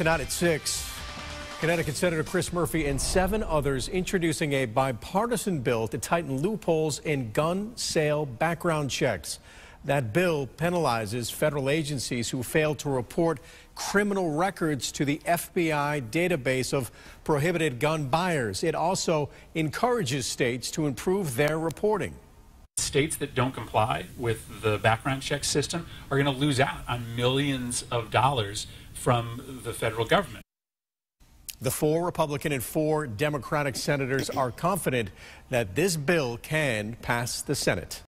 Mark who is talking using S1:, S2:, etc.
S1: tonight at 6. Connecticut Senator Chris Murphy and seven others introducing a bipartisan bill to tighten loopholes in gun sale background checks. That bill penalizes federal agencies who fail to report criminal records to the FBI database of prohibited gun buyers. It also encourages states to improve their reporting.
S2: States that don't comply with the background check system are going to lose out on millions of dollars from the federal government.
S1: The four Republican and four Democratic senators are confident that this bill can pass the Senate.